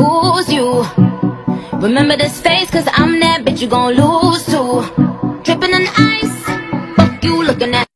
who's you? Remember this face, cause I'm that bitch you gon' lose to. Trippin' in ice, fuck you looking at.